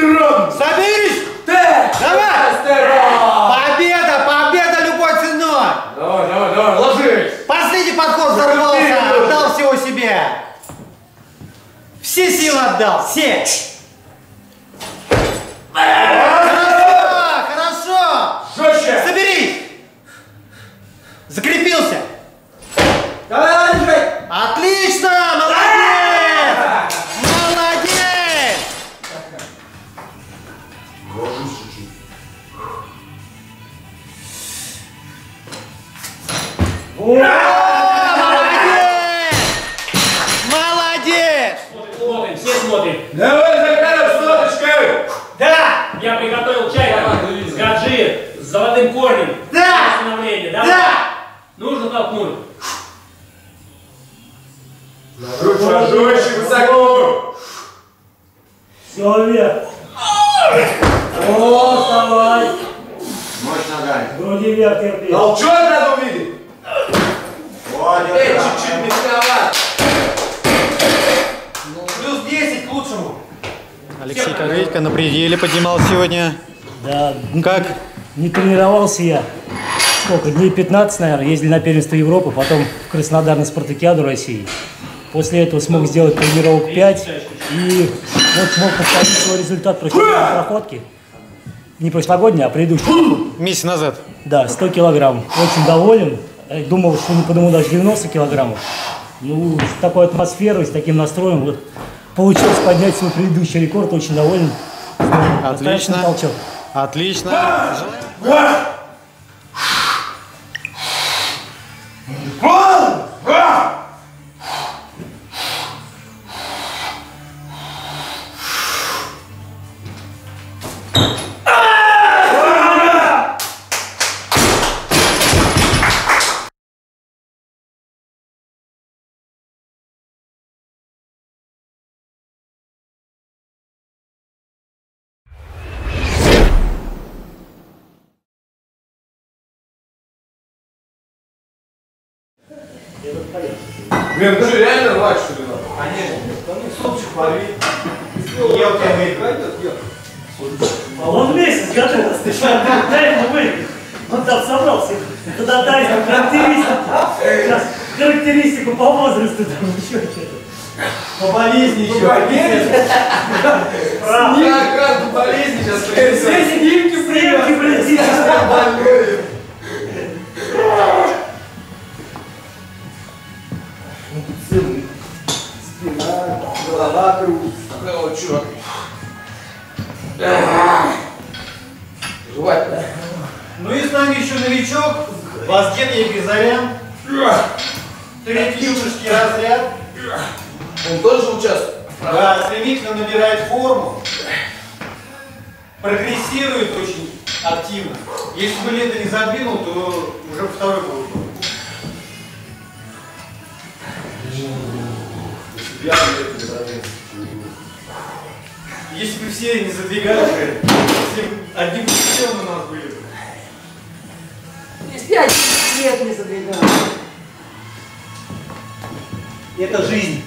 тестостерон! Соберись! Т! Давай! Тестостерон! Победа! Победа любой ценой! Давай, давай, давай, ложись! Последний подход взорвался! Отдал всего себе! Все силы отдал! Все! Тренировался я. Сколько? Дней 15, наверное. Ездили на первенство Европы, потом в Краснодар на спартакиаду России. После этого смог сделать тренировок 5 и вот смог повторить свой результат прошлогодней проходки. Не прошлогодней, а предыдущей. Месяц назад. Да, 100 килограмм. Очень доволен. Э, Думал, что не подниму даже 90 килограммов. Ну, с такой атмосферой, с таким настроем, вот получилось поднять свой предыдущий рекорд. Очень доволен. Отлично. толчок. Отлично. Whoa! Блин, ну что, реально рвать, что ли, надо? Ел тебя А он месяц готовился, ты что, дай ему выпить. Он там собрался. Туда дай ему характеристику. Сейчас характеристику по возрасту, там еще что-то. По болезни еще. Правда. Я как по болезни сейчас Все снимки, снимки, блядь, голова кружится. О, чувак. Жевать, да? Ну и с нами еще новичок, Вазген Егизарян. Третий юношеский разряд. Он тоже участвует? Да, стремительно набирает форму. Прогрессирует очень активно. Если бы Леда не задвинул, то уже бы второй был. Если бы все не задвигали если бы одним путем у нас были бы. Через пять лет не задвигал. Это жизнь.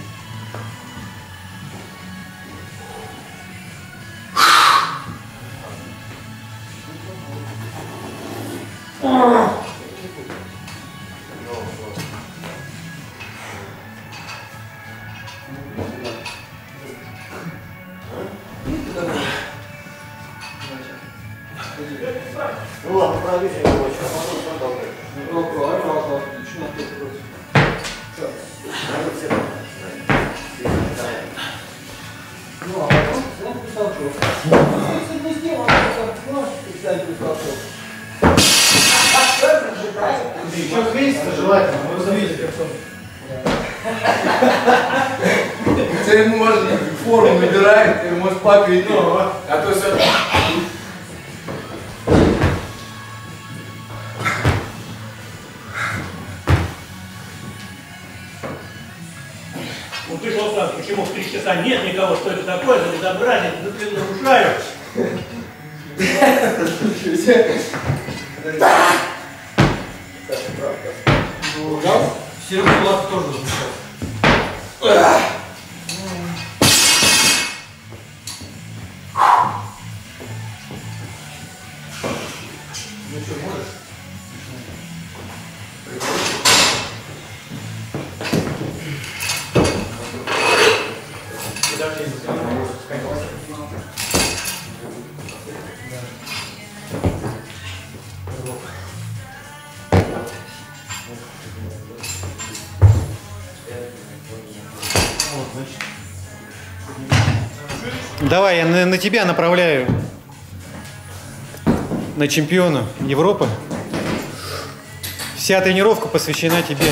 Ну желательно, вы увидите. Теперь ему можно форму набирает, и может папе идти. А то все. Он пришел сразу, почему в три часа нет никого, что это такое, за безобразие, ну ты нарушаю. Серега Булатов тоже запускал. Тебя направляю. На чемпиона Европы. Вся тренировка посвящена тебе.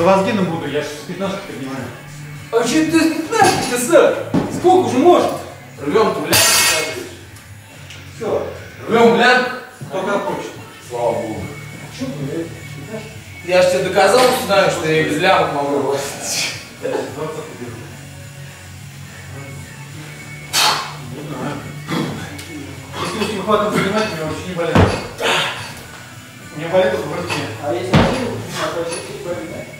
С Вазгином буду, я же с 15 поднимаю. А че ты с 15 ты, сэр? Сколько уже может? Рвем-то в лямку, Все. Рвем лямку. Кто как хочет. Слава богу. Я же тебе доказал, что знаю, что я без лямок могу рвать. Если очень хватит занимать, меня вообще не болит. У меня болит в руке. А если один, то все болит, да?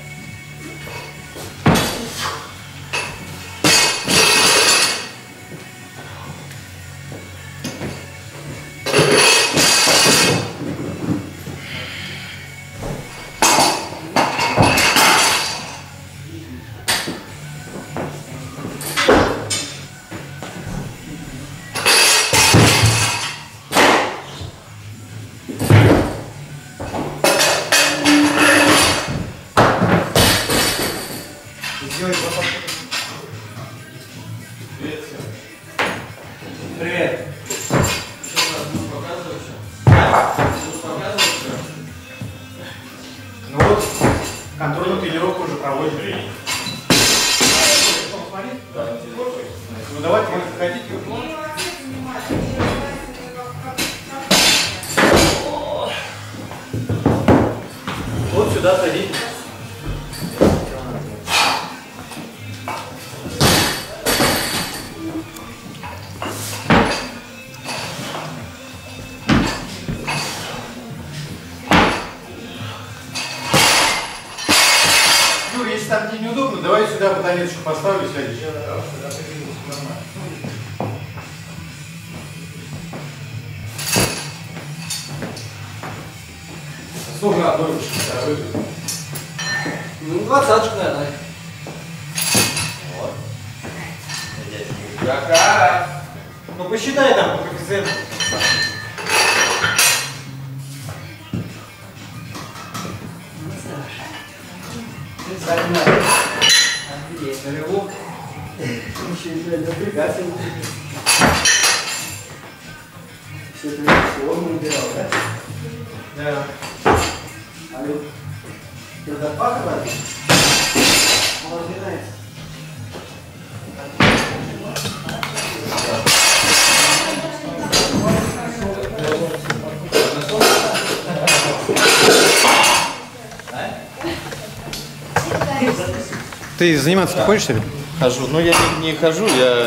Ты заниматься не хочешь, что ли? Хожу. Ну, я не, не хожу, я...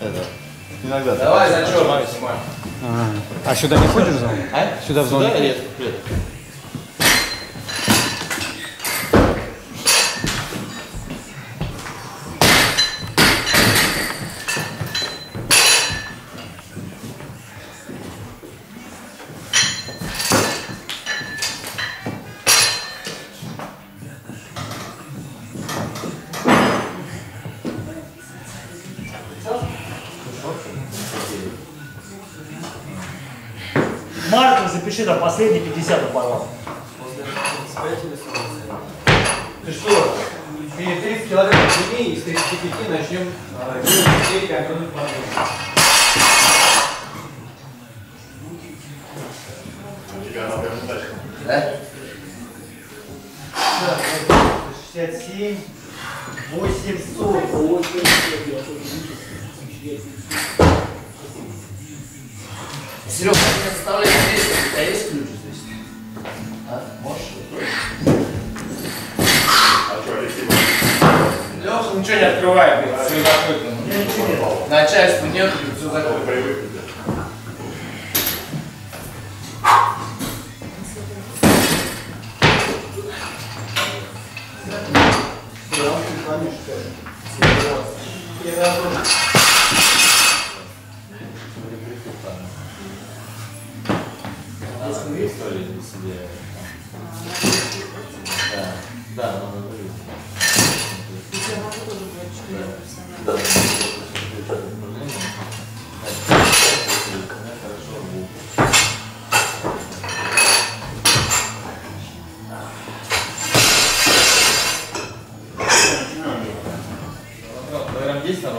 Это... Иногда. Давай зачем. А, а сюда не ходишь в зал? А? Сюда в зал Сюда редко, редко.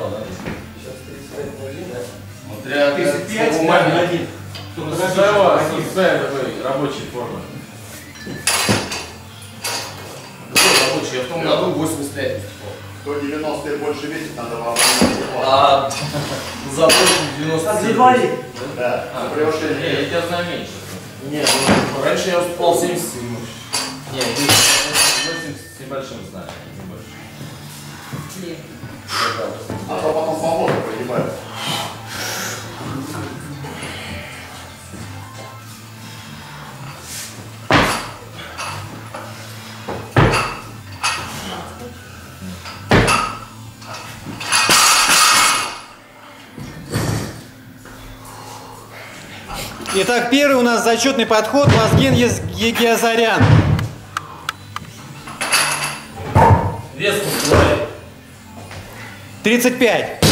Наверное, 10 народа, да? Смотря 35 как на бумаги. один. Своего, своей такой рабочей формы. Какой рабочий? Я в том году 85. Кто 90 и больше весит, надо вам А за прошлым 90. Да, А, за превышение. Я тебя знаю меньше. Не, ну, раньше я уступал 70 Не, 80 с небольшим знаю, не больше. А то потом свободу погибает. Итак, первый у нас зачетный подход Вазген Ез- Егиазарян. 35.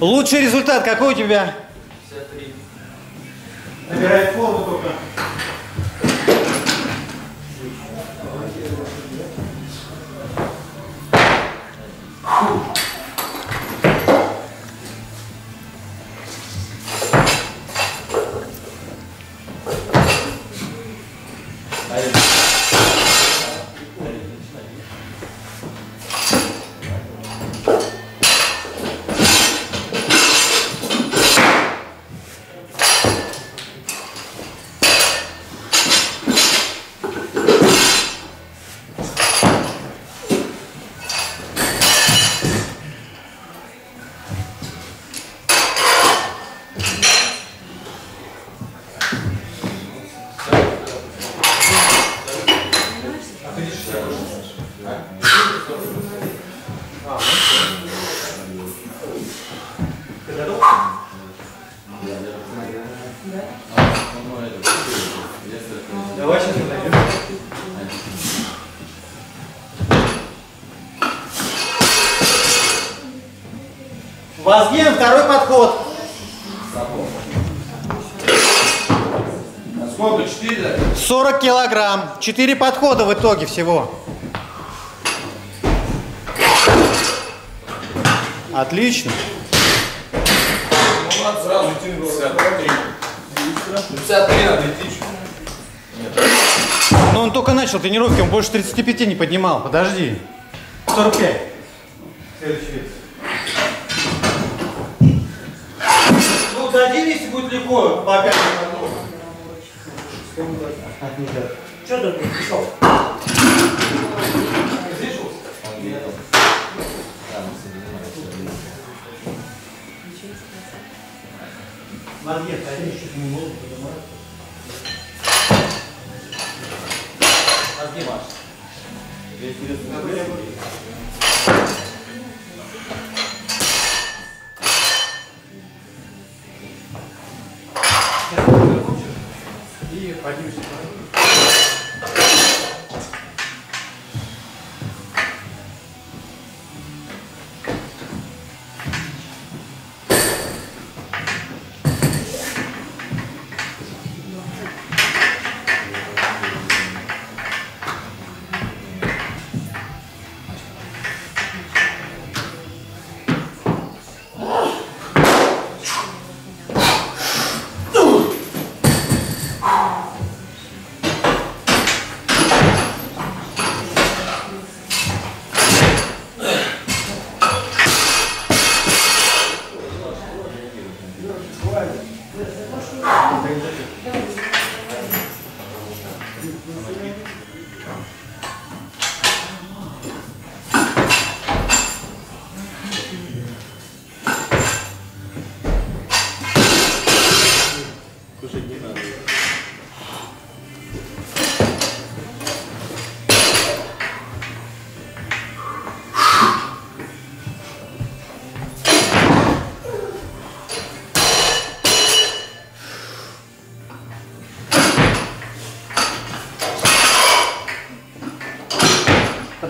Лучший результат какой у тебя? Набирает форму только. Давай сейчас подойдем. Вазген, второй подход. А сколько? 4, да? 40 килограмм. Четыре подхода в итоге всего. Отлично. Ну надо сразу идти на 53. 53 надо идти. чё. Но он только начал тренировки, он больше 35 не поднимал. Подожди. 45. Следующий вес. Ну, дадим, если будет легко, по опять потом. Что ты пришел? Вот. Вазген, пойди еще немного поднимай. Мозги, Маш. И поднимемся.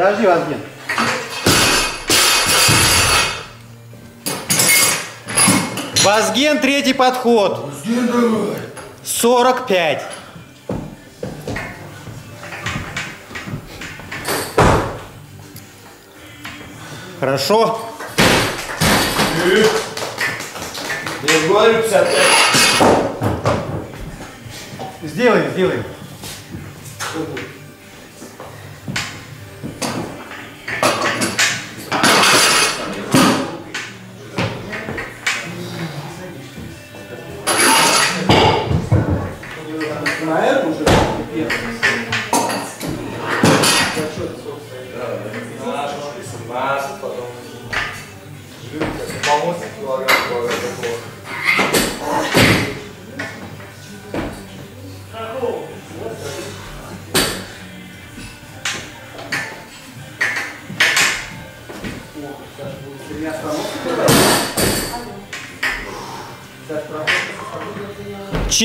Подожди, Вазген. Вазген, третий подход. 45. Хорошо. Я говорю 55. Сделаем, сделаем.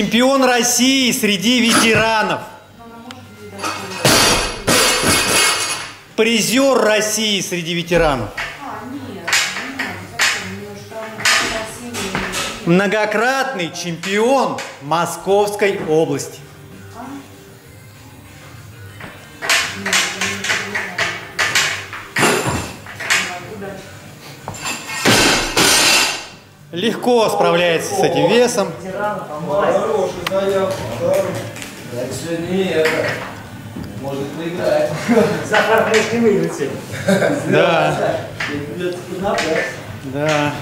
Чемпион России среди ветеранов. Призер России среди ветеранов. Многократный чемпион Московской области. Легко справляется с этим весом. Хороший заявка. Так сегодня не это. Может проиграть. Захар может не выиграть. Да, да.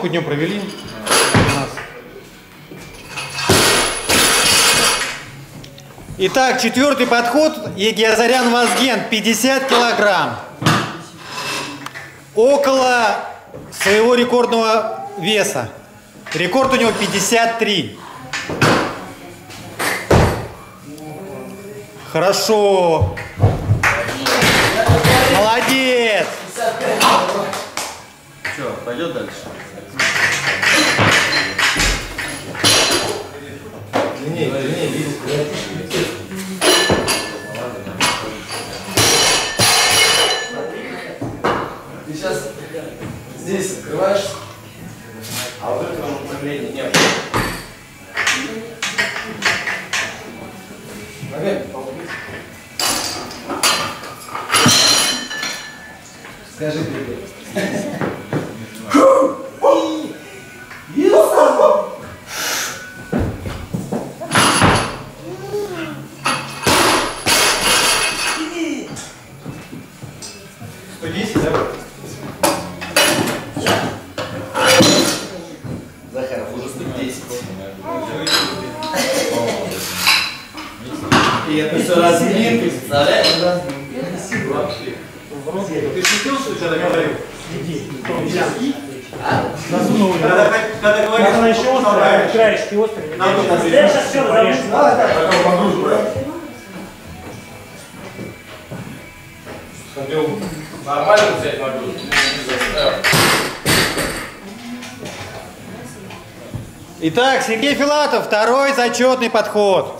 Тренировку днем провели. Итак, четвертый подход. Егиазарян Вазген, 50 килограмм. Около своего рекордного веса. Рекорд у него 53. Хорошо. Молодец. Что, пойдет дальше? Ты сейчас здесь открываешь, а в этом направлении нет. Ногами. Скажи привет. Захаров уже 110. И это все разминка, представляешь? Вообще. Ты шутил, что когда говорил? Когда, когда говоришь, Она еще острая, краешки острые. Надо Я сейчас все разорву. Хотел нормально взять нагрузку, не заставил. Итак, Сергей Филатов, второй зачетный подход.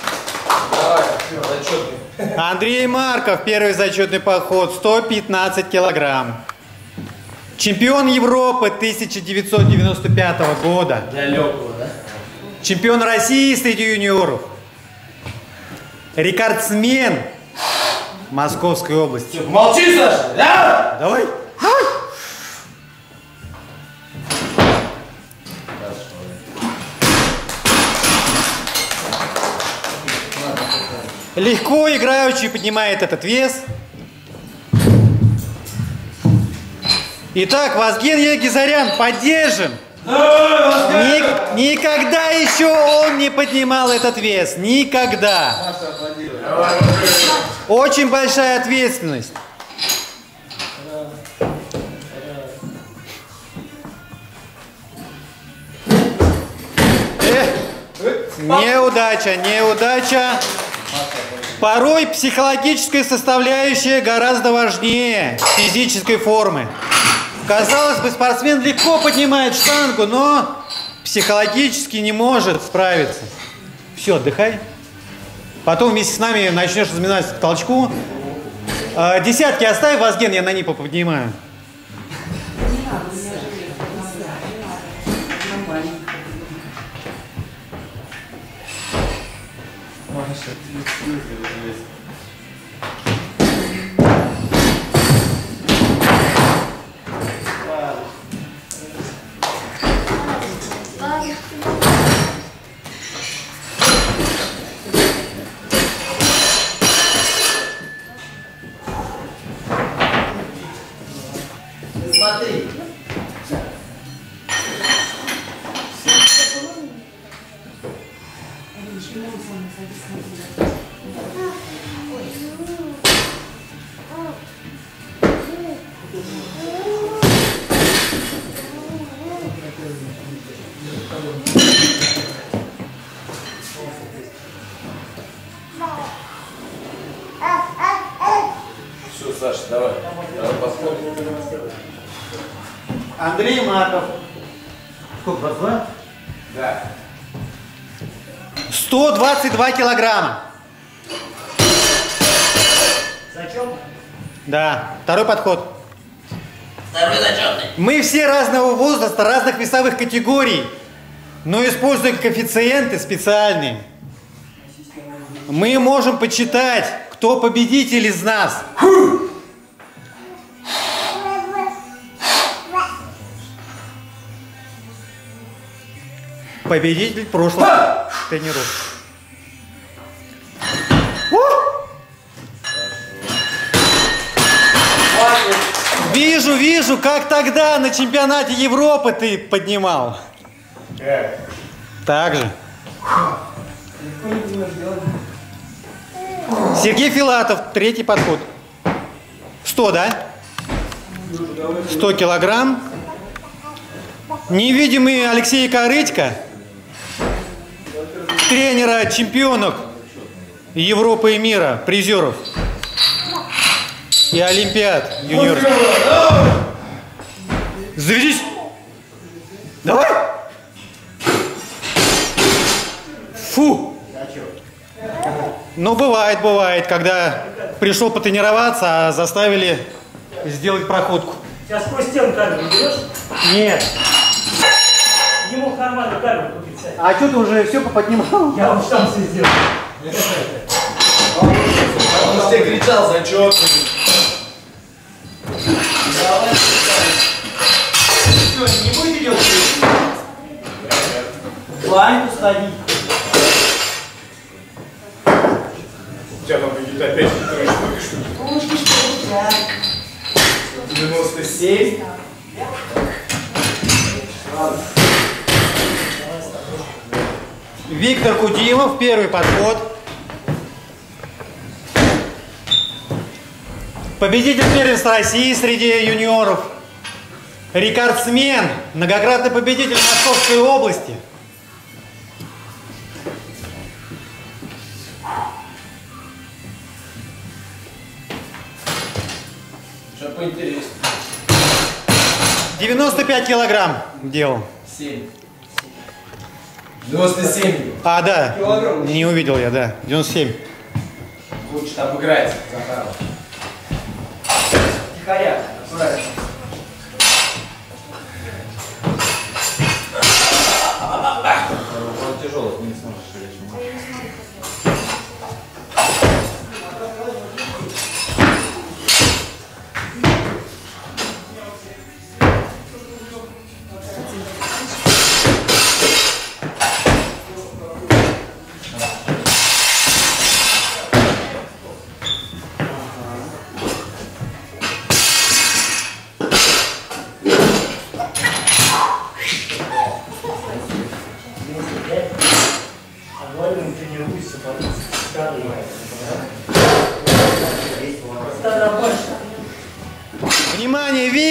Андрей Марков, первый зачетный поход, 115 килограмм. Чемпион Европы 1995 года. Для легкого, да? Чемпион России среди юниоров. Рекордсмен Московской области. Молчи, Саша, да? Давай. Легко играючи поднимает этот вес. Итак, Вазген Егизарян поддержим. Ник- никогда еще он не поднимал этот вес. Никогда. Очень большая ответственность. Эх, неудача, неудача. Порой психологическая составляющая гораздо важнее физической формы. Казалось бы, спортсмен легко поднимает штангу, но психологически не может справиться. Все, отдыхай. Потом вместе с нами начнешь разминаться к толчку. А, Десятки оставь, Вазген, я на них поднимаю. Смотри. 122 килограмма. Зачем? Да, второй подход. Мы все разного возраста, разных весовых категорий, но используя коэффициенты специальные. Мы можем почитать, кто победитель из нас. Победитель прошлых тренировок. Вижу, вижу, как тогда на чемпионате Европы ты поднимал. Так же. Сергей Филатов, третий подход. 100, да? 100 килограмм. Невидимый Алексей Корытько, тренера чемпионок Европы и мира, призеров и Олимпиад юниорских. Заведись! Давай! Фу! Ну, бывает, бывает, когда пришел потренироваться, а заставили сделать проходку. Сейчас сквозь стену камеру берешь, Нет. не мог нормально камеру купить. А что ты уже все поподнимал? Я вам там все сделал. Он тебе кричал, зачет. Что, не будете делать? В баньку сходить. У тебя там какие-то опять короче, штуки. Ушки что летят. 97. Виктор Кудимов, первый подход. Победитель первенства России среди юниоров. Рекордсмен, многократный победитель Московской области. Что поинтереснее. 95 килограмм делал. 7. 97. А, да, Килограмм. не увидел я, да, 97. Хочет обыграть Захаров. Тихоря, аккуратно. Он тяжелый, не сможет.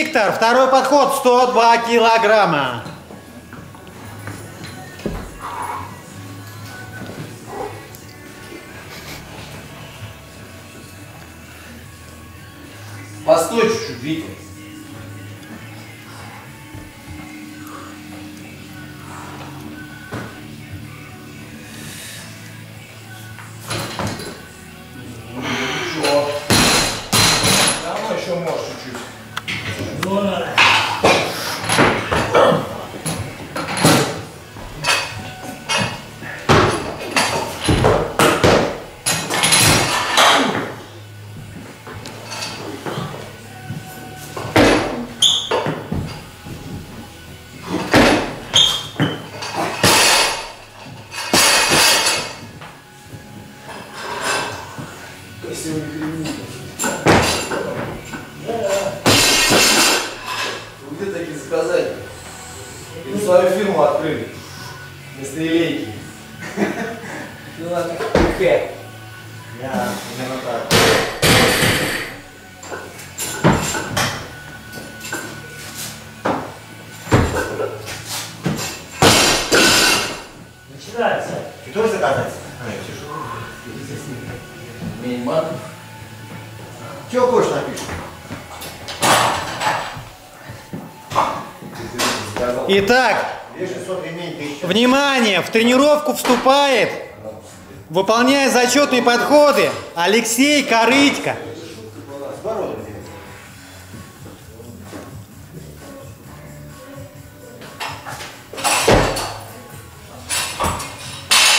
Виктор, второй подход 102 килограмма. Постой чуть-чуть, Витя. Тренировку вступает, выполняя зачетные подходы, Алексей Корытько.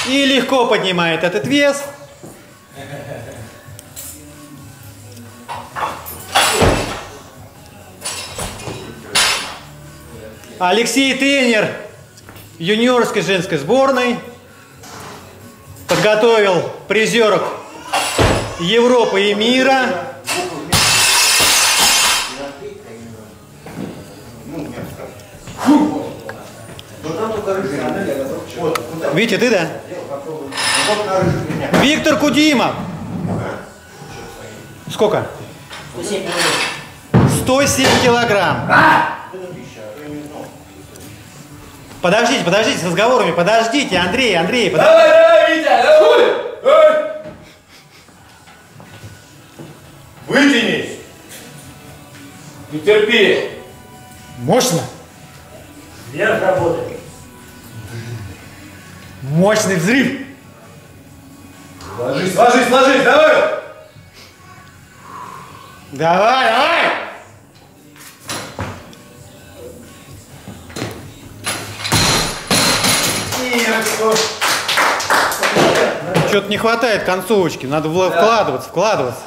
И легко поднимает этот вес. Алексей тренер юниорской женской сборной. Подготовил призерок Европы и мира. Витя, ты да? Виктор Кудимов. Сколько? 107 килограмм. Подождите, подождите с разговорами, подождите, Андрей, Андрей, подождите. Давай, давай, Витя, давай! Эй! Вытянись! Не терпи! Мощно? Вверх работает. Мощный взрыв. Ложись, ложись, ложись, давай! Давай, давай! Что-то не хватает концовочки, надо вкладываться, вкладываться.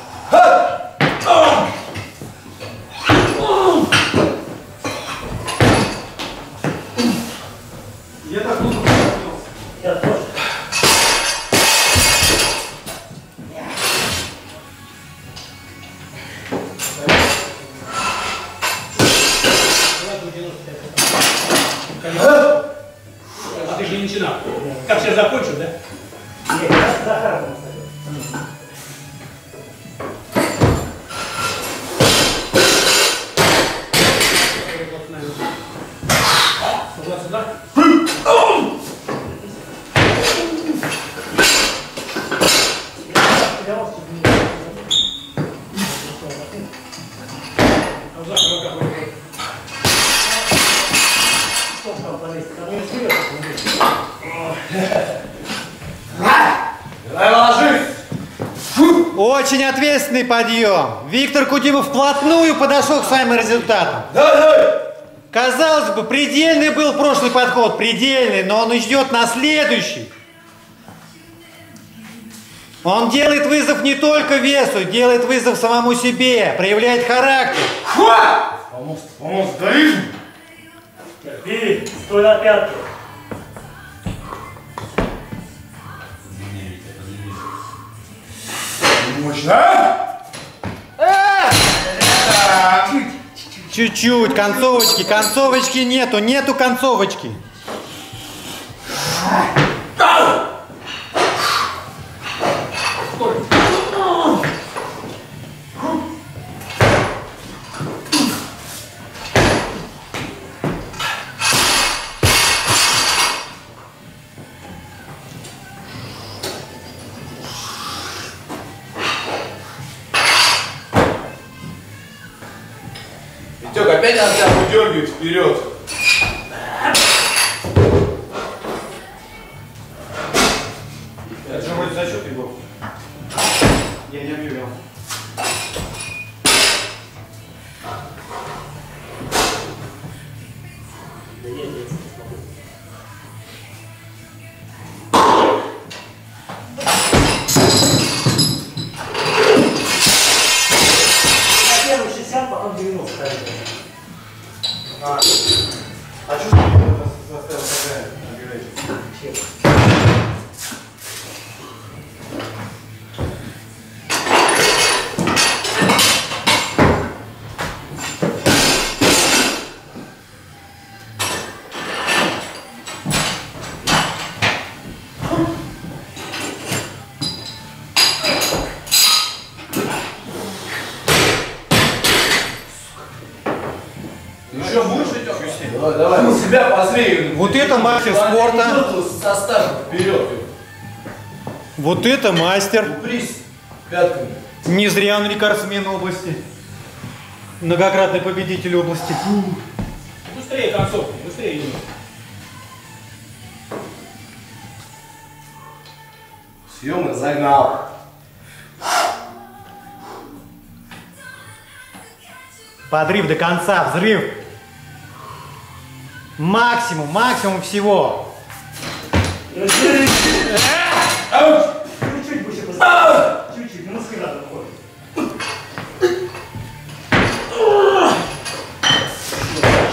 Как сейчас закончил, да? Очень ответственный подъем. Виктор Кудимов вплотную подошел к своим результатам. Давай! Казалось бы, предельный был прошлый подход, предельный, но он идет на следующий. Он делает вызов не только весу, делает вызов самому себе, проявляет характер. Помог, помог, сдавишь? Терпи, стой на пятку. Мощно! Чуть-чуть, концовочки, концовочки нету, нету концовочки. Она тебя выдергивает вперед. Вот это мастер спорта. Вот это мастер. Не зря он рекордсмен области. Многократный победитель области. Быстрее концовку, быстрее. Юра. Съем и загнал. Подрыв до конца, взрыв. Максимум, максимум всего. Чуть-чуть поставить. Чуть-чуть, носки надо выходит.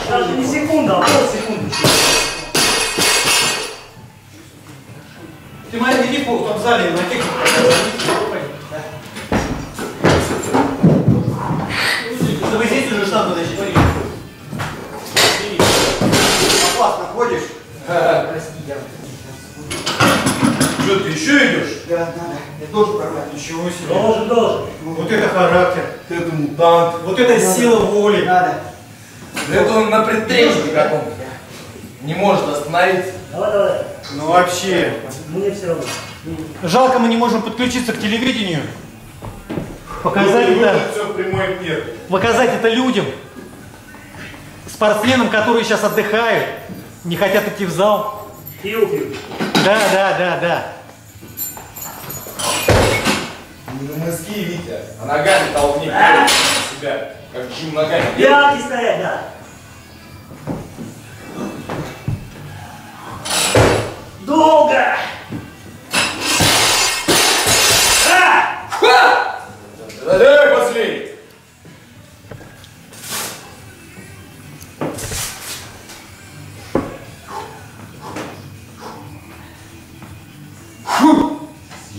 Даже не секунда, а полсекунды. Ты, Мария, иди в том зале на технику. Чтобы здесь уже штангу тащить. Опасно ходишь? Что, ты еще идешь? Да, надо. Я тоже прорвать. Ничего себе. Должен, должен. Вот это характер. Ты это мутант. Вот это сила воли. Надо. Да это он на предприятии каком-то. Не может остановиться. Давай, давай. Ну вообще. Мне все равно. Жалко, мы не можем подключиться к телевидению. Показать это, все в прямой эфир. показать это людям. Спортсменам, которые сейчас отдыхают, не хотят идти в зал. Пил, пил. Да, да, да, да. Не на носки, Витя, а ногами толкни вперед себя. Как Джим ногами. Пятки стоять, да. Долго! А! Давай, давай последний.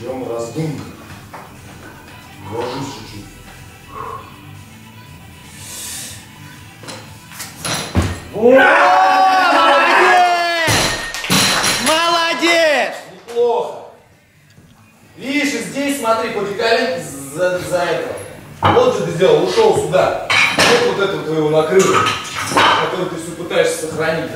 Съем раздум. Ложись чуть-чуть. Молодец! Молодец! Неплохо. Видишь, и здесь смотри, и коленки за, за этого. Вот же ты сделал, ушел сюда. Вот вот этого твоего накрыла, который ты все пытаешься сохранить.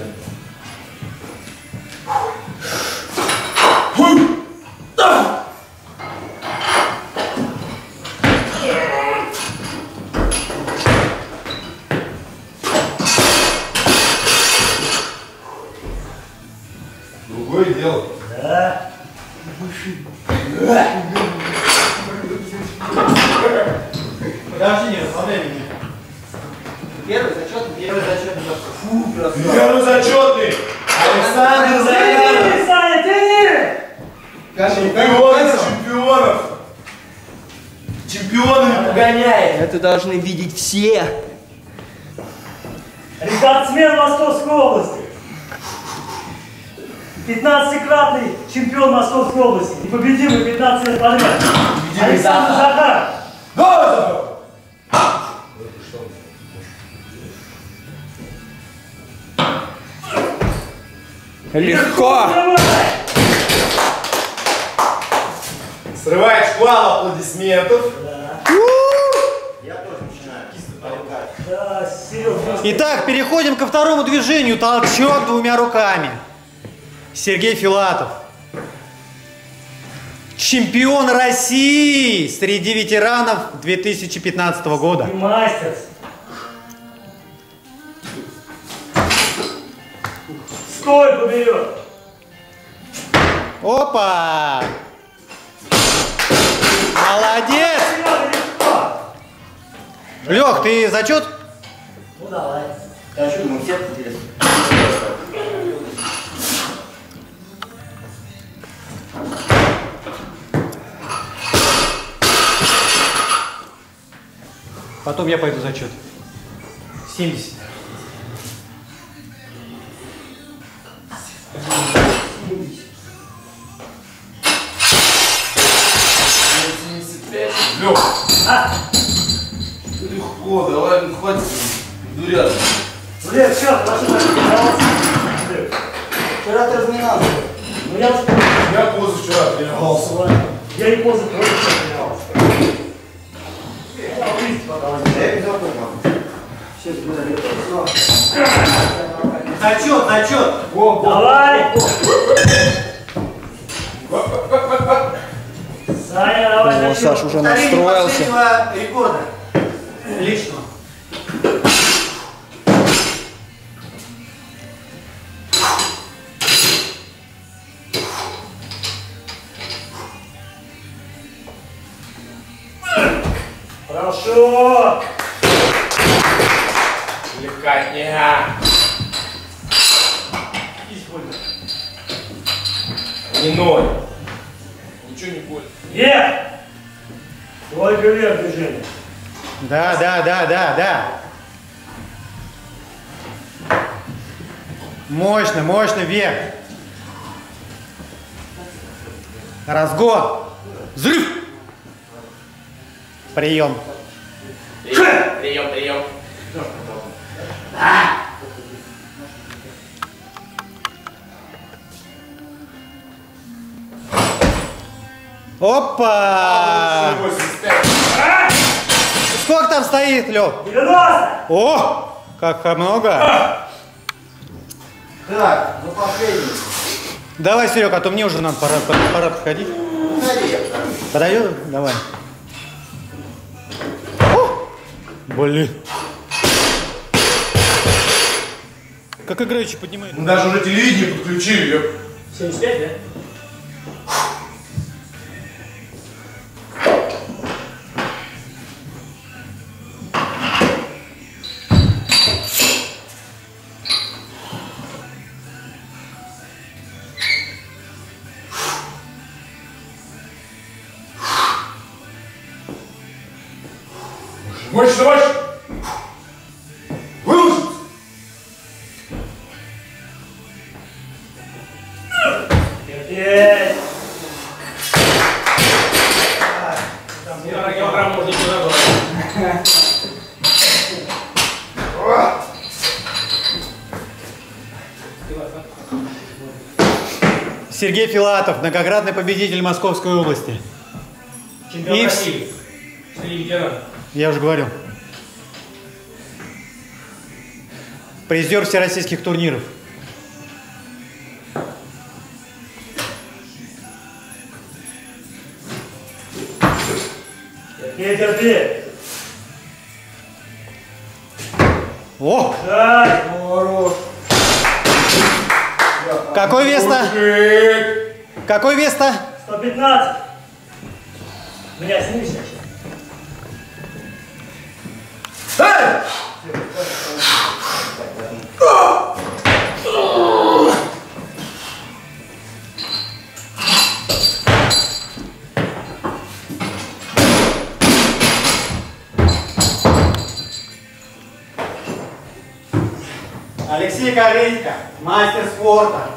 Сергей Филатов. Чемпион России среди ветеранов 2015 года. И мастер. Стойку берет. Опа! Молодец! Лех, ты зачет? Ну давай. Я что думаю, всех интересно? Потом я пойду зачет. 70. Лёх. Легко, давай, ну хватит. Блин, все, хорошо, тренировался. Вчера ты разминался. Ну я уже. Позже тоже тренировался. Я Зачет, зачет. Давай! Саня, давай, О. Саша уже настроился. последнего рекорда. Личного. Да, да, да, да, да. Мощно, мощно вверх. Разгон. Взрыв. Прием. Прием, прием. Опа! 85. Сколько там стоит, Лёх? 90! О, как много. Так, ну последний. Давай, Серег, а то мне уже надо пора, пора, пора подходить. Подойдет? Давай. О! Блин. Как играющий поднимает. Мы даже уже телевидение подключили, Лёх. 75, да? Мощно, мощно. Выложить. Можно добавить. Сергей Филатов, многократный победитель Московской области. Чемпион России. Среди ветеранов. Я уже говорил. Призер всероссийских турниров. Терпи, терпи! О! Так, Какой вес-то? Какой вес-то? 115! Меня сними Корейко, мастер спорта. Терпи!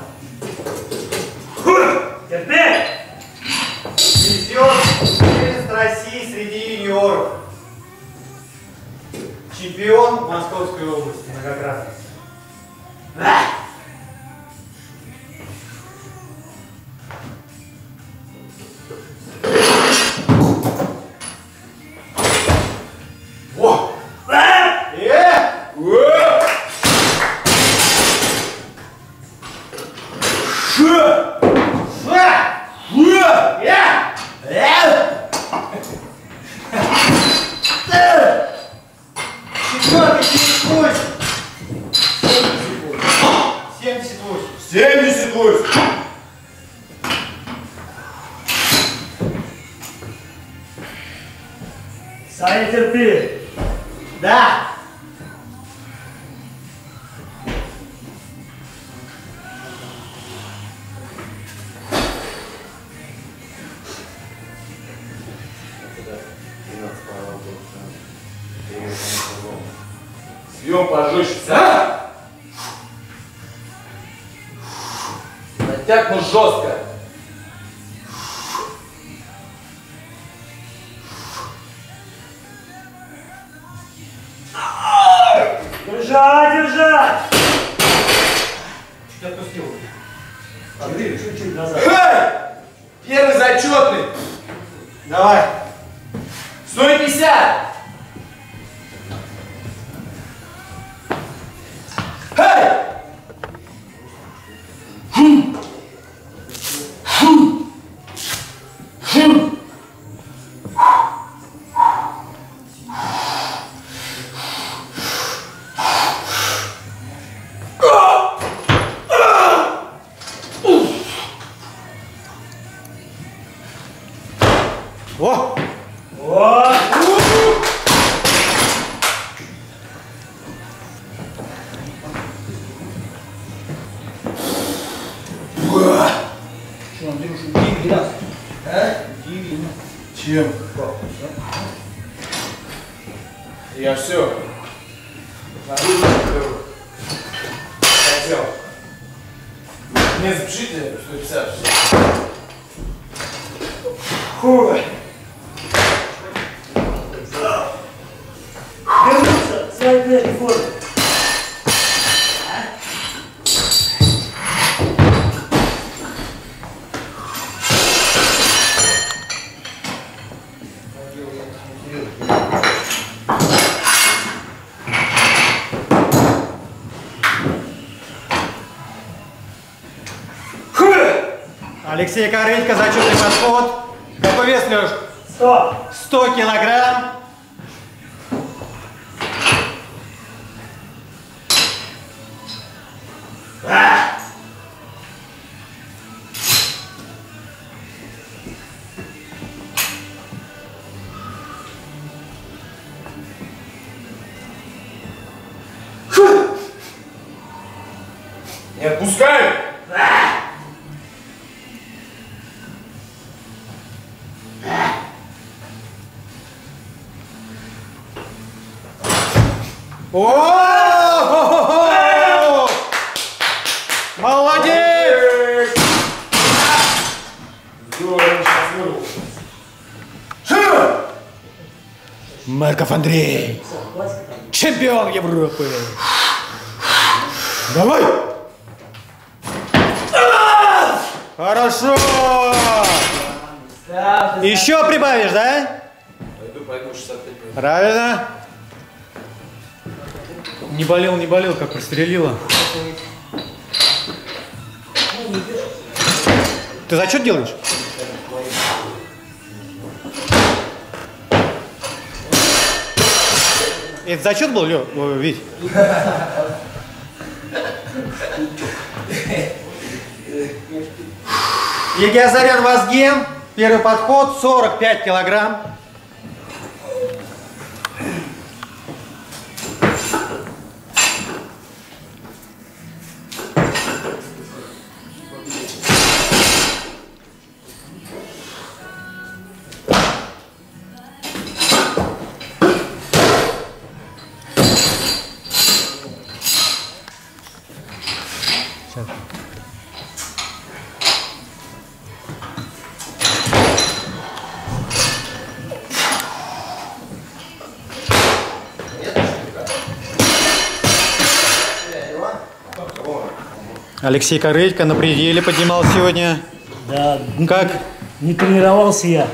Форме. Алексей Корытько, зачетный подход. Какой вес, Леш? Стоп. 100 килограмм. Андрей, чемпион Европы. Давай! Хорошо! Еще прибавишь, да? Пойду, пойду, 65 Правильно. Не болел, не болел, как прострелило. Ты зачет делаешь? Это зачет был, Лё, Вить? Егиазарян Вазген, первый подход, 45 килограмм. Алексей Корытько на пределе поднимал сегодня. Да, Как? Не тренировался я.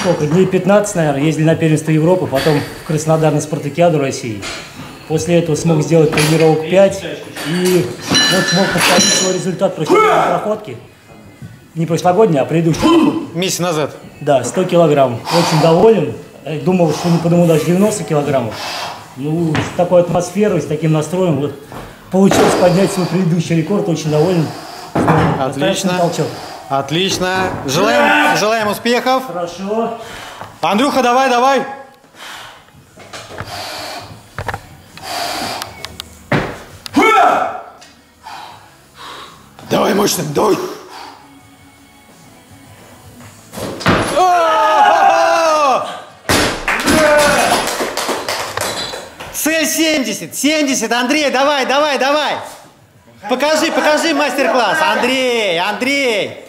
Сколько? Дней 15, наверное. Ездили на первенство Европы, потом в Краснодар на спартакиаду России. После этого смог сделать тренировок 5 и вот смог повторить свой результат прошлогодней проходки. Не прошлогодней, а предыдущей. Месяц назад. Да, 100 килограмм. Очень доволен. Э, Думал, что не подниму даже 90 килограммов. Ну, с такой атмосферой, с таким настроем, вот получилось поднять свой предыдущий рекорд, очень доволен. Отлично. Отлично. Желаем, желаем успехов. Хорошо. Андрюха, давай, давай. Давай мощно, давай. Цель 70, 70, Андрей, давай, давай, давай. Покажи, покажи мастер-класс. Андрей, Андрей.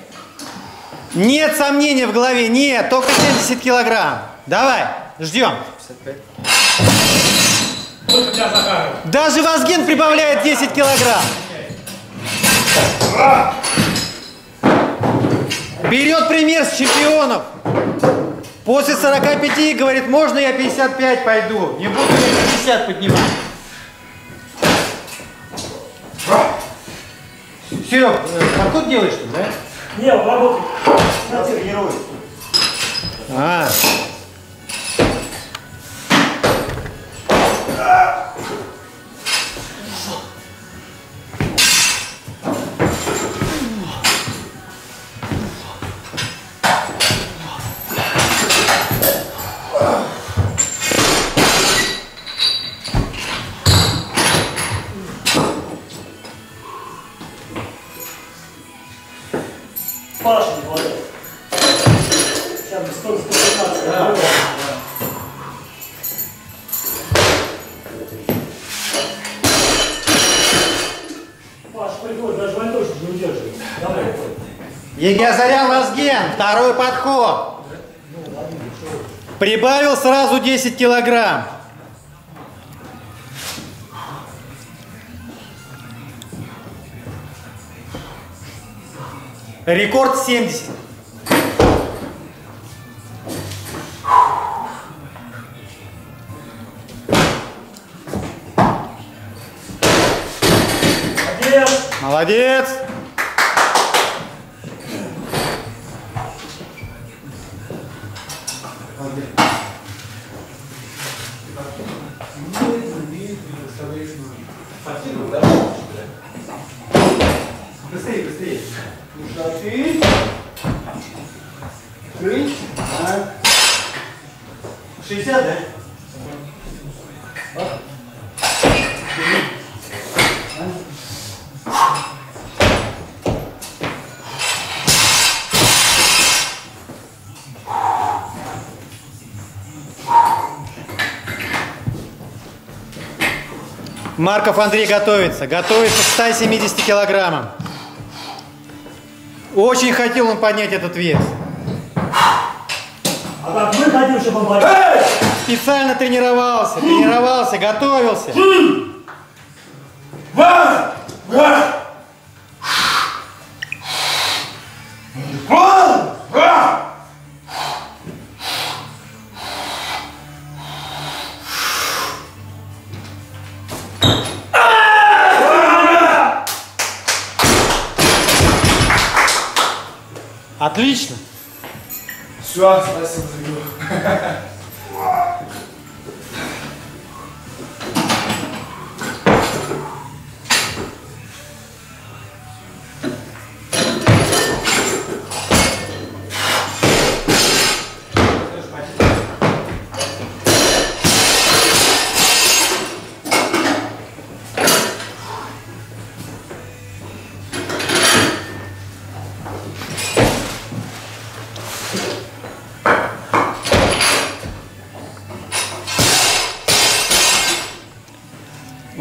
Нет сомнений в голове, нет, только 70 килограмм. Давай, ждем. Вот у тебя Захаров. Даже Вазген прибавляет 10 килограмм. Берет пример с чемпионов. После 45 говорит, можно я 55 пойду. Не буду я 50 поднимать. Серег, подход делаешь что, да? Не, он работает. Тренируй. А. Егязарян Вазген, второй подход. Прибавил сразу 10 килограмм. Рекорд 70. Молодец. Молодец. Быстрее, быстрее. Ушаты. Крыть. А. 60, да? Марков Андрей готовится. Готовится к 170 килограммам. Очень хотел он поднять этот вес. А как мы хотим, чтобы он болел? Специально тренировался, тренировался, готовился. Отлично. Все, спасибо за игру.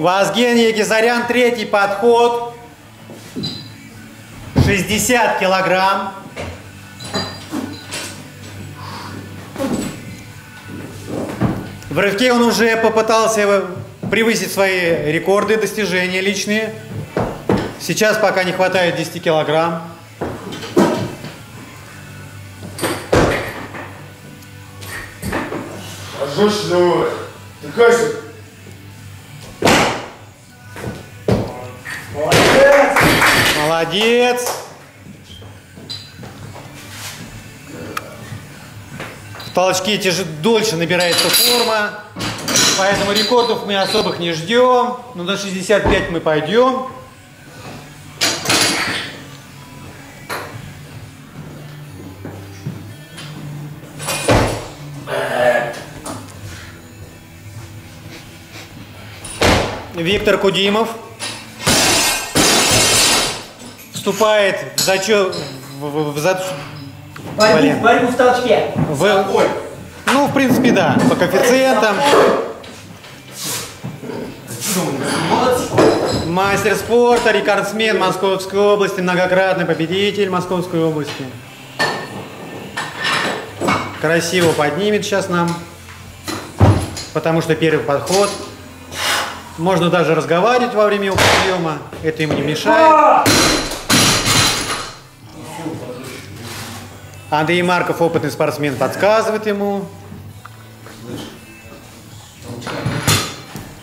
Вазген Егизарян, третий подход. 60 килограмм. В рывке он уже попытался превысить свои рекорды, достижения личные. Сейчас пока не хватает 10 килограмм. Жестче давай. Ты Молодец. В толчке тяже, дольше набирается форма. Поэтому рекордов мы особых не ждем. Но на 65 мы пойдем. Виктор Кудимов вступает в зачет... В, в- в за- Блин. Борьбу, борьбу в толчке. в- ну, в принципе, да, по коэффициентам. Мастер спорта, рекордсмен Московской области, многократный победитель Московской области. Красиво поднимет сейчас нам, потому что первый подход. Можно даже разговаривать во время его приема, это ему не мешает. Андрей Марков, опытный спортсмен, подсказывает ему.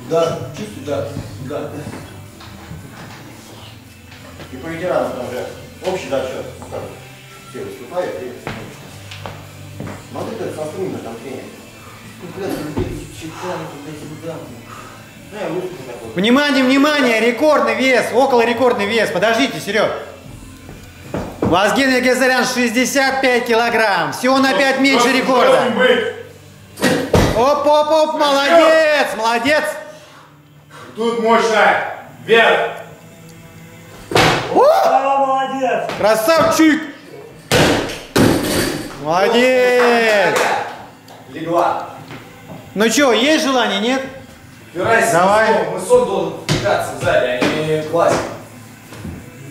Туда, чуть туда, туда. И по ветеранам там же общий зачет. Ну как, все выступают и... Смотри, как со струны там тренер. Ну. Ну. Внимание, внимание, рекордный вес, около рекордный вес. Подождите, Серег. Вазген Егезарян 65 килограмм. Всего на 5 меньше рекорда. Оп, оп, оп, молодец, молодец. Тут мощно. Вверх. А, молодец! Красавчик. Молодец. Легла. Ну что, есть желание, нет? Опирайся. Давай. Мысок. Мысок должен втыкаться сзади, а не класть.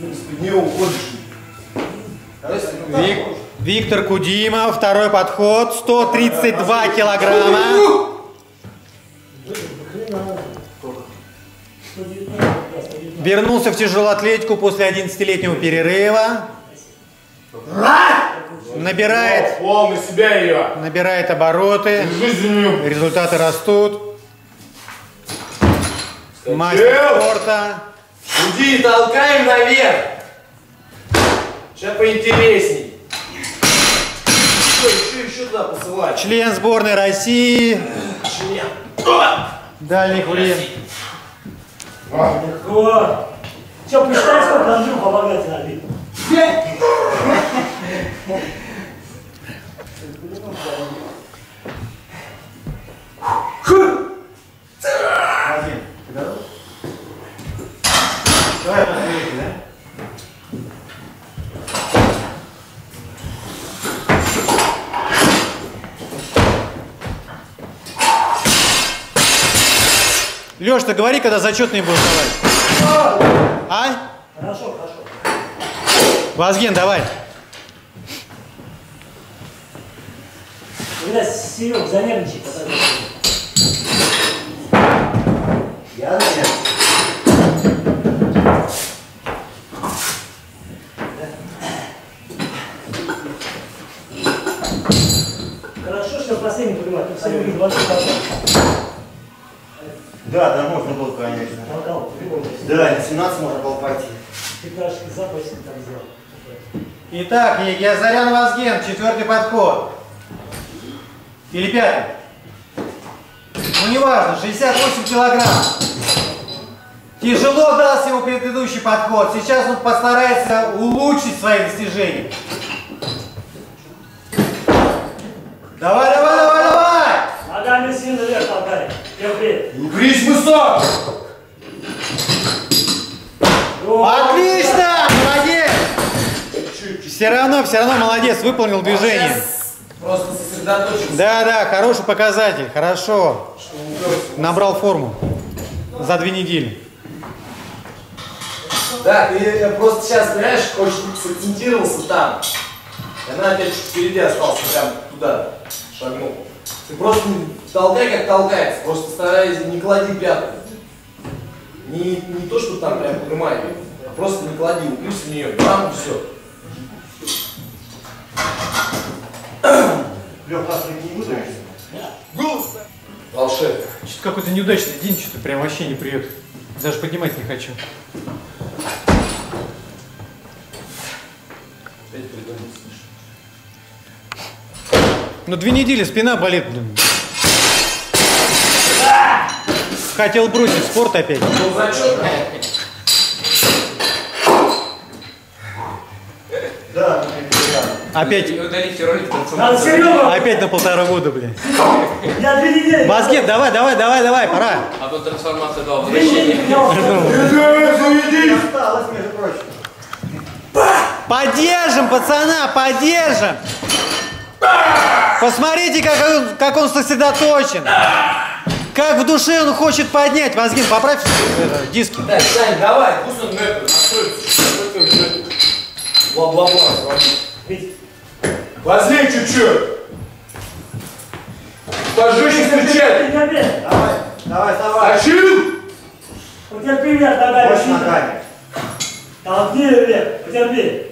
Из-под нее уходишь. Давай, стой. Вик- Виктор Кудимов, второй подход, 132 килограмма. Вернулся в тяжелую атлетику после 11-летнего перерыва. Набирает, себя ее. набирает обороты. Результаты растут. Мастер спорта. Иди, толкаем наверх. Сейчас поинтересней. Что, еще, еще туда посылать? Член сборной России. Член. Дальних времен. Вот. Все, посчитай, сколько Андрюха помогать набить. Леш, ты говори, когда зачетные будешь давать. А? Хорошо, хорошо. Вазген, давай. Когда Серег занервничай, потом. Я, наверное. Хорошо, что последний. Тут Серега 20 Да, да, можно было, конечно. по-любому. Да, на 17 можно было пойти. Пятнашки запасик там сделал. Итак, Егиазарян Вазген, четвертый подход. Или пятый. Ну, неважно, 68 килограмм. Тяжело дался ему предыдущий подход. Сейчас он постарается улучшить свои достижения. Давай, давай! Упрись мысок. Отлично! Молодец! Все равно, все равно молодец, выполнил движение. Просто сосредоточился. Да, да, хороший показатель, хорошо. Набрал форму за две недели. Да, ты просто сейчас, понимаешь, очень сакцентировался там. И она опять чуть впереди остался, прям туда шагнул. Ты просто толкай, как толкается, просто старайся, не клади пятку. Не, не то, что там прям поднимай, а просто не клади, упрись в нее, там все. Лех, завтра не выдумаешься? Волшебно. Что-то какой-то неудачный день, что-то прям вообще не придет. Даже поднимать не хочу. Опять придумал, слышишь. Ну, две недели спина болит. блин. Хотел бросить спорт опять. Был зачет? Да. Опять, опять на полтора года, блин. Я две недели. Мозги, давай, давай, давай, давай, пора. А то трансформация до между прочим. Поддержим, пацана, поддержим. Посмотрите, как он, как он сосредоточен. Как в душе он хочет поднять. Мозгин, поправь это, диски. Да, Сань, давай, пусть он это, настроится. Бла-бла-бла. Возле чуть-чуть. Пожестче стучать. Потерпи, Давай, давай, давай. Тащил? потерпи вверх, давай. Больше ногами. Толкни вверх, потерпи.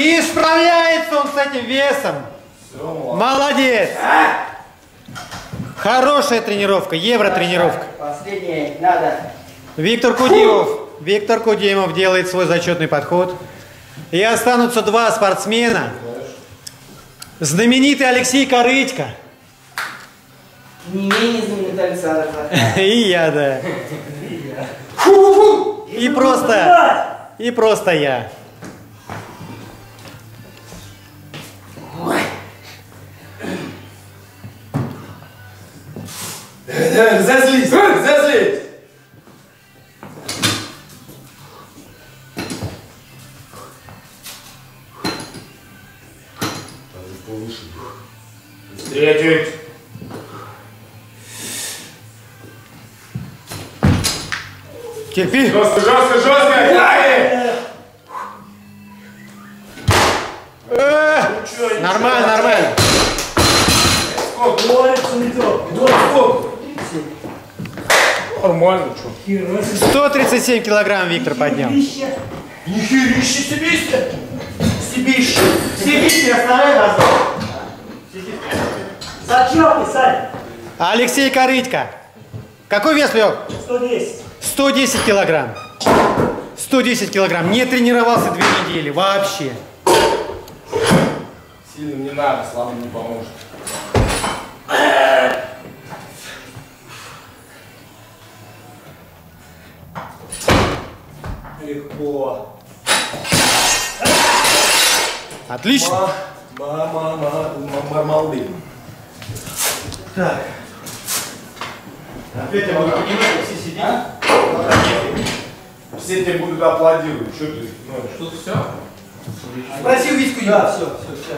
И справляется он с этим весом. Молодец. Хорошая тренировка, евро-тренировка. Последнее надо. Виктор Кудимов. Виктор Кудимов делает свой зачетный подход. И останутся два спортсмена. Знаменитый Алексей Корытько. Не менее знаменитый Александр. И я, да. И просто, и просто я. Зазлись, зазлись. Быстрее, Терпи. Жестко, жестко, жестко. Далее. Э, Нормально, нормально. Говорит, уйдет. Нормально, что? Хера себе. 137 килограмм Виктор поднял. Нихерища себе, себе, Сидите, оставляй вас. Зачетный, Сань. Алексей Корытько. Какой вес, Лёв? 110. 110 килограмм. 110 килограмм. Не тренировался две недели вообще. Сильно не надо, слава не поможет. легко. Отлично. Мама, мама, Мармалды. Так. Опять я буду понимать, все сидят. А? Все тебе будут аплодировать. Что ты? Ну, что все? Спроси виски. Да, все, все, все.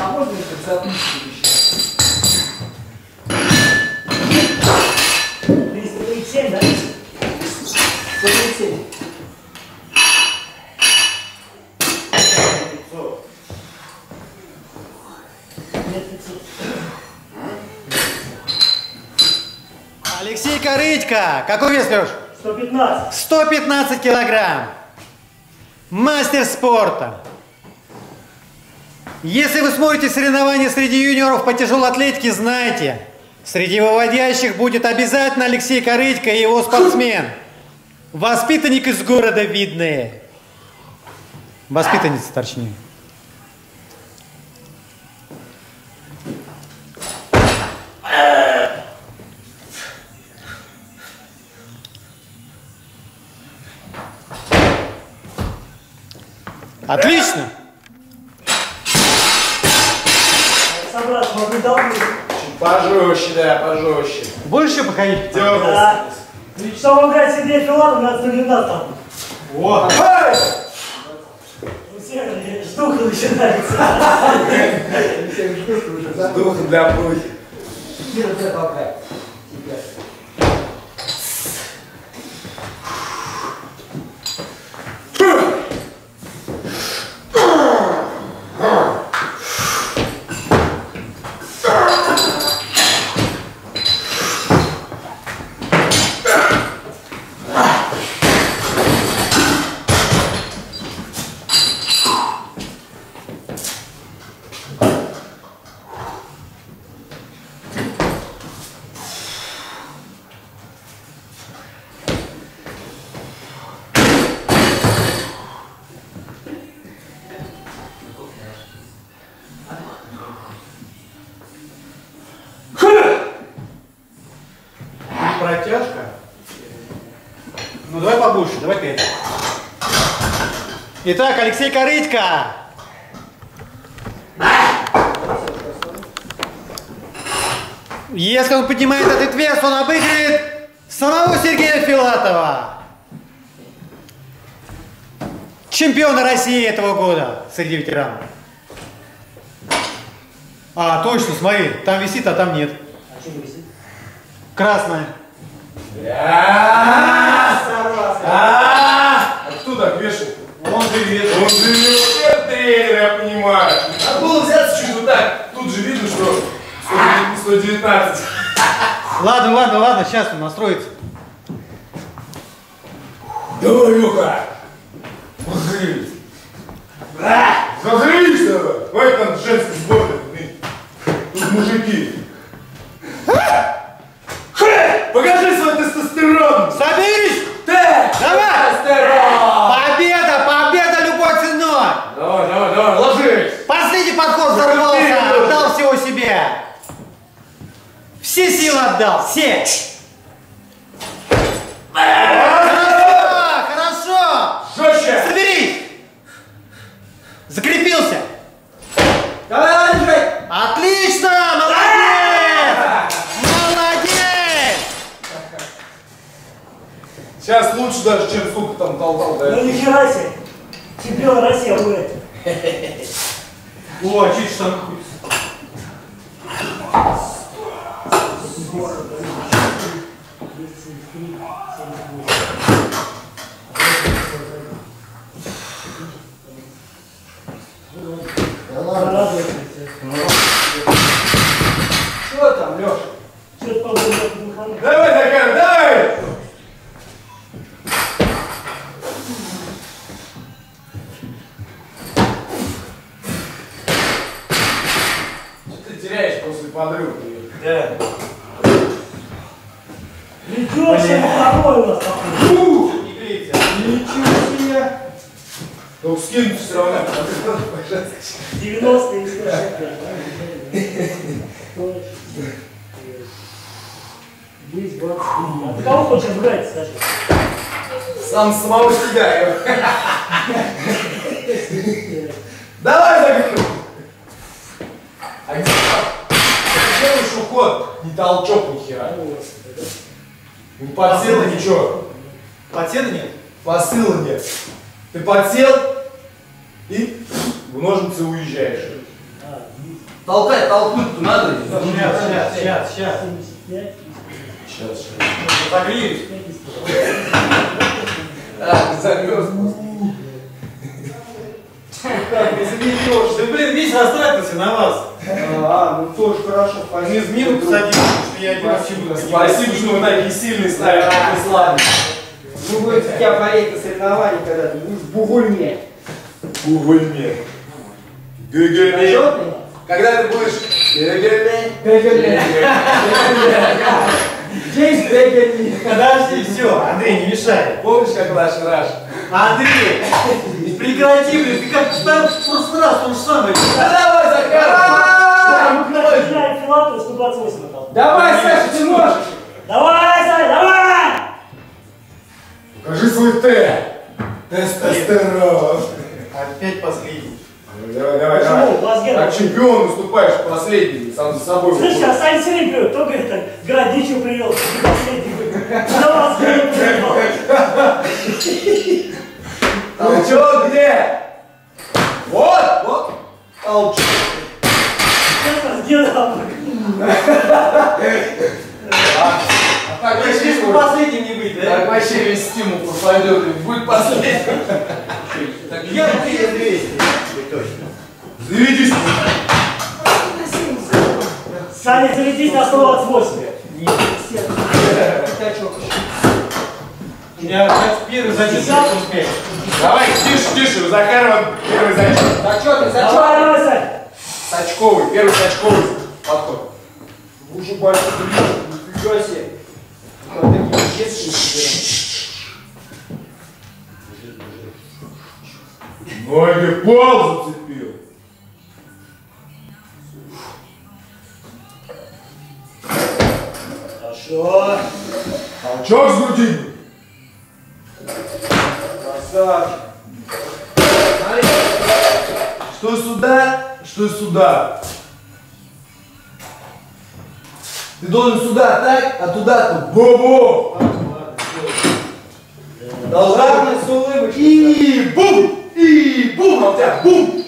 А можно это за 7, да? 137. Алексей Корытько, какой вес, Леш? 115. 115 килограмм. Мастер спорта. Если вы смотрите соревнования среди юниоров по тяжелой атлетике, знаете среди выводящих будет обязательно Алексей Корытько и его спортсмен. Воспитанник из города Видное. Воспитанница, точнее. Отлично! Собраться. Пожестче, да, пожестче. Будешь еще походить? Да. Чтобы играть Сергея Филатова, надо 100 гимнастов. О! У всех штука начинается. Дух для путь. Кира, тебя поправь. Корытько. Если он поднимает этот вес, он обыгрывает самого Сергея Филатова. Чемпиона России этого года среди ветеранов. А, точно, смотри, там висит, а там нет. А что висит? Красная. А кто так вешает? Он же вешает. Он же вешает тренер, я понимаю. Надо было взяться чуть вот так. Тут же видно, что 119. Ладно, ладно, ладно, сейчас он настроится. Давай, Лёха. Загрызь. Загрызь давай. Давай там женский сборной. Тут мужики. Покажи свой тестостерон. Соберись! Так. Давай! Тестостерон. Ценой! Давай, давай, давай, ложись. Последний подход взорвался, отдал всего себя. Все силы отдал, все. Хорошо, хорошо. Жестче. Соберись. Закрепился. Давай! Отлично, молодец. Молодец. Сейчас лучше даже, чем сколько там толкал Ну этого. нихера себе! Чемпион России будет. О, чуть что. Что там, Леша? Что-то по-моему, Давай, Захар, давай. Подрыва? Да. Ничего себе, второй у нас такой. Ничего себе! Ну, скинуть все равно. 90 и 165. Здесь 23. А ты кого хочешь брать, скажи? Сам самого себя. Давай, Захар. Ты уход, не толчок ни хера. Не подсела ничего. Подседа нет? Посыла нет. Ты подсел и в ножницы уезжаешь. Толкай, толкнуть надо. Сейчас, сейчас, сейчас, сейчас. 75. Сейчас, сейчас. Согреюсь. А, замерз. Да блин, весь расстраивался на вас. А, ну тоже хорошо. Не в мину посадили, потому что я один Спасибо, спасибо, что вы такие сильные стали, а не слабые. Ну будет у тебя поедет на соревнования, когда ты будешь в Бугульме. Угольме. Гегельме. Почетный? Когда ты будешь Гегельме. Бегельме. Здесь Бегельме. Подожди, все, Андрей, не мешай. Помнишь, как наш Раш? Андрей, прекрати, блин, ты как в прошлый раз то же самое. Да давай, Захар! Начинаем Филатова 128 отдал. Давай, Саша, ты можешь. Давай, Сань, давай! Покажи свой Т. Тестостерон. Опять последний. Давай, давай, Почему? давай. Глазген Как чемпион выступаешь последний, сам за собой. Слышь, выходишь. а Сирин привел, только это, Градичу привел, ты последний был. На вас привел. Толчок где? Вот, вот. Толчок. Это сделал. А так вообще, лишь последним не быть, так да? вообще весь стимул пропадет и будет последним. Так я приеду 200. Заведись. Саня, заведись на 128. Пятачок. У меня сейчас первый зачет 45. Давай, тише, тише, у Захарова первый зачет. Зачеты, Давай, зачеты. давай, Сань. Сачковый, первый сачковый подход. Уже большой Нифига себе. Вот такие честные. Ноги пол зацепил. Хорошо. Толчок с груди. Красавчик. Смотри. Что сюда, что сюда. Ты должен сюда так, а туда тут. Бу-бу. Главное с улыбочкой. И бум! И бум! А у тебя бум!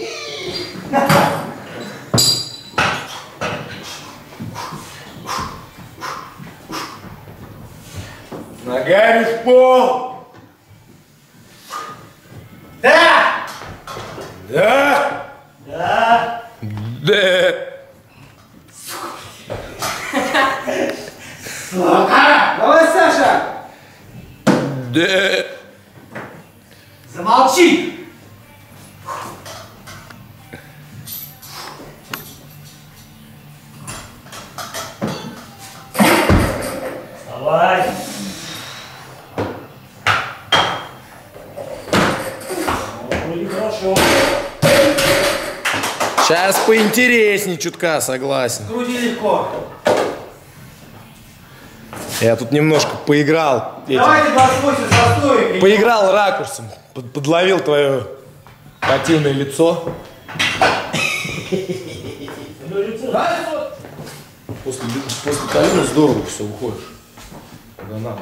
Ногами в пол! Да! Да! Да. Да! Давай, Саша. Да! Замолчи! Давай. Вроде хорошо. Сейчас поинтереснее чутка, согласен. Груди легко. Я тут немножко поиграл. этим. Давайте 28 застоем. Поиграл ракурсом. под- Подловил твое противное лицо. После, после Талина здорово все уходишь. Когда надо.